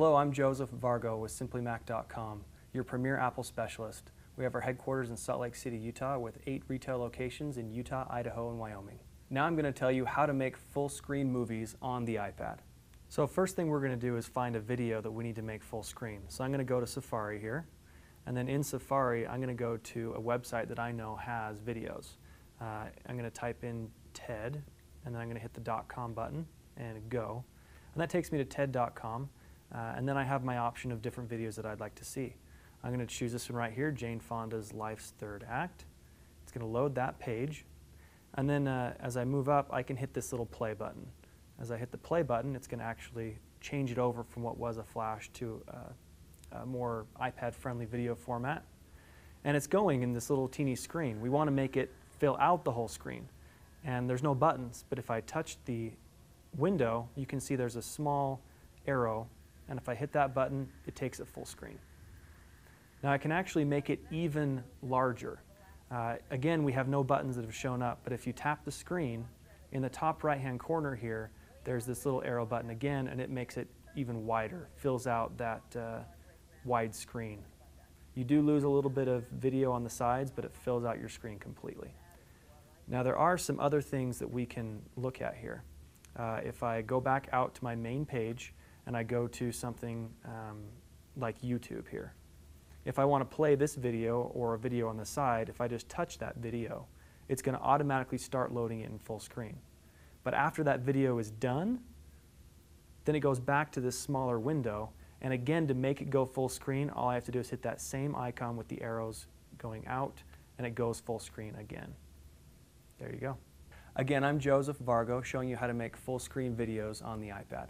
Hello, I'm Joseph Vargo with SimplyMac.com, your premier Apple specialist. We have our headquarters in Salt Lake City, Utah, with eight retail locations in Utah, Idaho, and Wyoming. Now I'm going to tell you how to make full screen movies on the iPad. So first thing we're going to do is find a video that we need to make full screen. So I'm going to go to Safari here, and then in Safari I'm going to go to a website that I know has videos. Uh, I'm going to type in TED, and then I'm going to hit the dot .com button and go. And that takes me to TED.com, uh, and then I have my option of different videos that I'd like to see. I'm going to choose this one right here, Jane Fonda's Life's Third Act. It's going to load that page. And then uh, as I move up, I can hit this little play button. As I hit the play button, it's going to actually change it over from what was a flash to uh, a more iPad-friendly video format. And it's going in this little teeny screen. We want to make it fill out the whole screen. And there's no buttons, but if I touch the window, you can see there's a small arrow, and if I hit that button, it takes it full screen. Now I can actually make it even larger. Uh, again, we have no buttons that have shown up, but if you tap the screen, in the top right-hand corner here, there's this little arrow button again, and it makes it even wider, fills out that uh, wide screen. You do lose a little bit of video on the sides, but it fills out your screen completely. Now there are some other things that we can look at here. Uh, if I go back out to my main page and I go to something um, like YouTube here, if I want to play this video or a video on the side, if I just touch that video, it's going to automatically start loading it in full screen. But after that video is done, then it goes back to this smaller window. And again, to make it go full screen, all I have to do is hit that same icon with the arrows going out, and it goes full screen again. There you go. Again, I'm Joseph Vargo, showing you how to make full screen videos on the iPad.